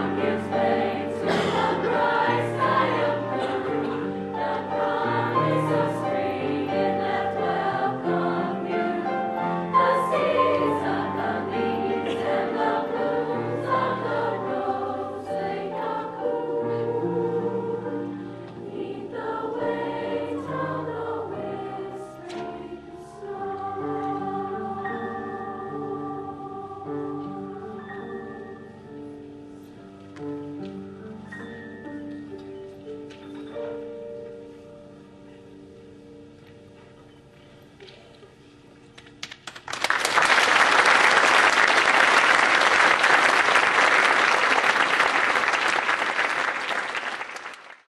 strong is